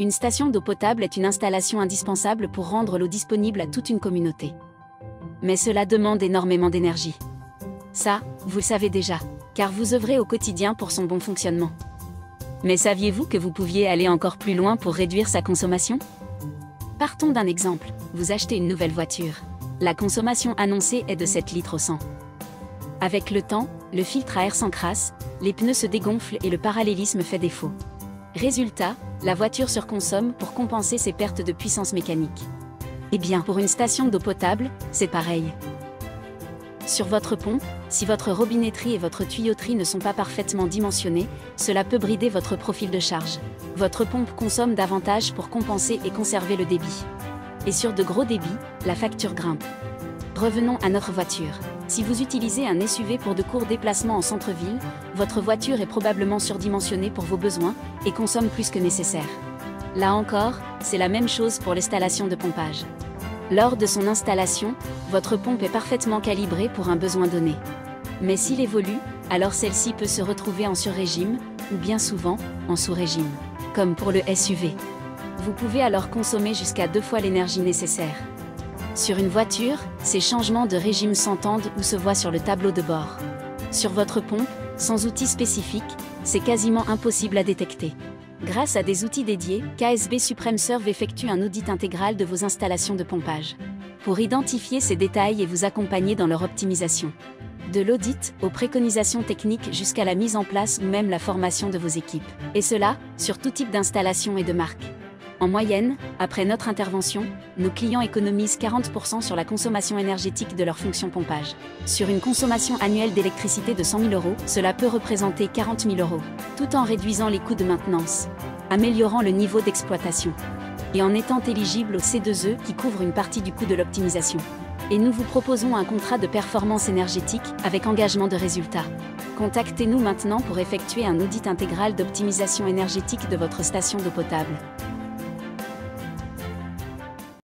Une station d'eau potable est une installation indispensable pour rendre l'eau disponible à toute une communauté. Mais cela demande énormément d'énergie. Ça, vous le savez déjà, car vous œuvrez au quotidien pour son bon fonctionnement. Mais saviez-vous que vous pouviez aller encore plus loin pour réduire sa consommation? Partons d'un exemple, vous achetez une nouvelle voiture. La consommation annoncée est de 7 litres au 100. Avec le temps, le filtre à air s'encrasse, les pneus se dégonflent et le parallélisme fait défaut. Résultat, la voiture surconsomme pour compenser ses pertes de puissance mécanique. Eh bien, pour une station d'eau potable, c'est pareil. Sur votre pompe, si votre robinetterie et votre tuyauterie ne sont pas parfaitement dimensionnées, cela peut brider votre profil de charge. Votre pompe consomme davantage pour compenser et conserver le débit. Et sur de gros débits, la facture grimpe. Revenons à notre voiture. Si vous utilisez un SUV pour de courts déplacements en centre-ville, votre voiture est probablement surdimensionnée pour vos besoins et consomme plus que nécessaire. Là encore, c'est la même chose pour l'installation de pompage. Lors de son installation, votre pompe est parfaitement calibrée pour un besoin donné. Mais s'il évolue, alors celle-ci peut se retrouver en sur-régime, ou bien souvent, en sous-régime. Comme pour le SUV. Vous pouvez alors consommer jusqu'à deux fois l'énergie nécessaire. Sur une voiture, ces changements de régime s'entendent ou se voient sur le tableau de bord. Sur votre pompe, sans outils spécifiques, c'est quasiment impossible à détecter. Grâce à des outils dédiés, KSB Supreme Serve effectue un audit intégral de vos installations de pompage. Pour identifier ces détails et vous accompagner dans leur optimisation. De l'audit aux préconisations techniques jusqu'à la mise en place ou même la formation de vos équipes. Et cela, sur tout type d'installation et de marque. En moyenne, après notre intervention, nos clients économisent 40% sur la consommation énergétique de leur fonction pompage. Sur une consommation annuelle d'électricité de 100 000 euros, cela peut représenter 40 000 euros, tout en réduisant les coûts de maintenance, améliorant le niveau d'exploitation et en étant éligible au C2E qui couvre une partie du coût de l'optimisation. Et nous vous proposons un contrat de performance énergétique avec engagement de résultat. Contactez-nous maintenant pour effectuer un audit intégral d'optimisation énergétique de votre station d'eau potable.